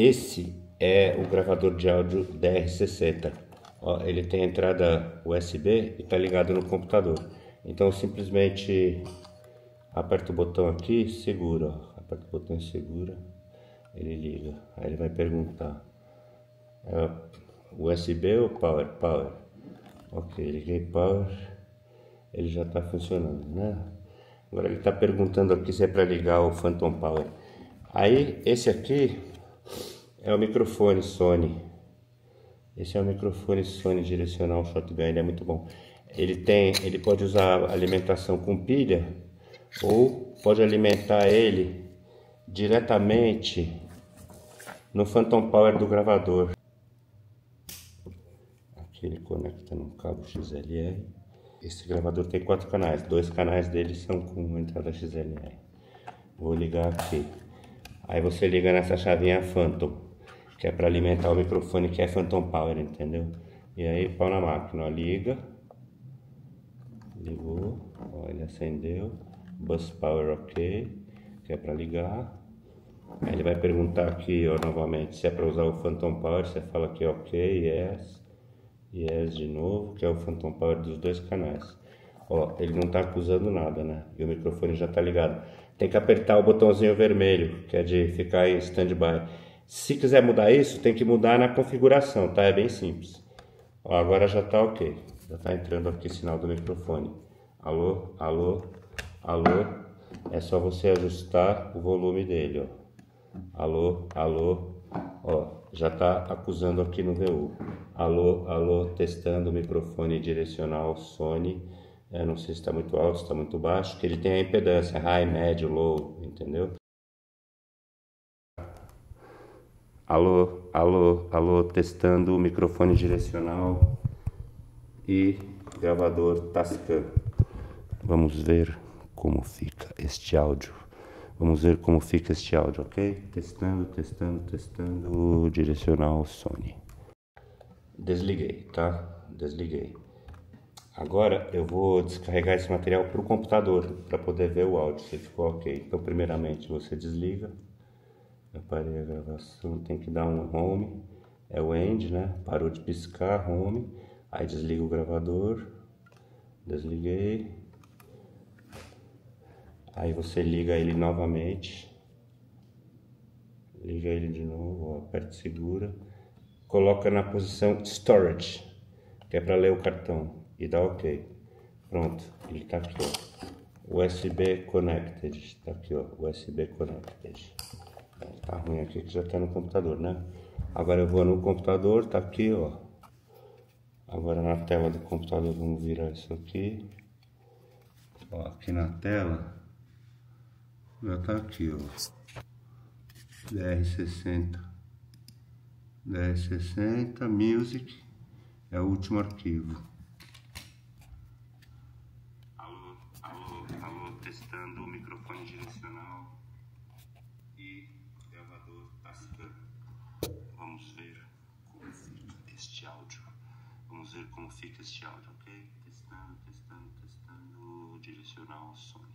Esse é o gravador de áudio DR60. Ó, ele tem entrada USB e está ligado no computador. Então simplesmente aperta o botão aqui, segura, ó. aperta o botão e segura, ele liga. Aí ele vai perguntar, é USB ou Power? Power. Ok, liguei Power, ele já está funcionando, né? Agora ele está perguntando aqui se é para ligar o Phantom Power. Aí esse aqui é o microfone Sony. Esse é o microfone Sony direcional shotgun, ele é muito bom. Ele tem, ele pode usar alimentação com pilha ou pode alimentar ele diretamente no Phantom Power do gravador. Aqui ele conecta no cabo XLR. Esse gravador tem quatro canais, dois canais dele são com entrada XLR. Vou ligar aqui. Aí você liga nessa chavinha Phantom que é para alimentar o microfone que é Phantom Power, entendeu? E aí pau na máquina, ó, liga, ligou, ó, ele acendeu, bus power ok, que é para ligar. Aí ele vai perguntar aqui, ó, novamente, se é para usar o Phantom Power, você fala que é ok, yes, yes de novo, que é o Phantom Power dos dois canais. Ó, ele não está acusando nada, né? E o microfone já está ligado. Tem que apertar o botãozinho vermelho, que é de ficar em standby. Se quiser mudar isso, tem que mudar na configuração, tá? É bem simples. Ó, agora já tá ok. Já tá entrando aqui o sinal do microfone. Alô, alô, alô. É só você ajustar o volume dele, ó. Alô, alô. Ó, já tá acusando aqui no VU. Alô, alô, testando o microfone direcional Sony. É, não sei se está muito alto, se está muito baixo, que ele tem a impedância, high, médio, low, entendeu? Alô, alô, alô, testando o microfone direcional e gravador Tascam. Vamos ver como fica este áudio. Vamos ver como fica este áudio, ok? Testando, testando, testando o direcional Sony. Desliguei, tá? Desliguei. Agora eu vou descarregar esse material para o computador para poder ver o áudio se ficou ok. Então, primeiramente você desliga. Eu parei a gravação, tem que dar um home, é o end, né? Parou de piscar, home, aí desliga o gravador, desliguei, aí você liga ele novamente, liga ele de novo, aperta segura, coloca na posição storage, que é para ler o cartão, e dá ok. Pronto, ele tá aqui, ó. USB connected, tá aqui, ó, USB connected. Tá ruim aqui que já tá no computador, né? Agora eu vou no computador, tá aqui, ó. Agora na tela do computador, vamos virar isso aqui. Ó, aqui na tela, já tá aqui, ó. DR60. DR60, Music, é o último arquivo. Alô, alô, alô, testando o microfone direcional e gravador Tascam. Vamos ver como fica este áudio. Vamos ver como fica este áudio, ok? Testando, testando, testando. Direcional Sony.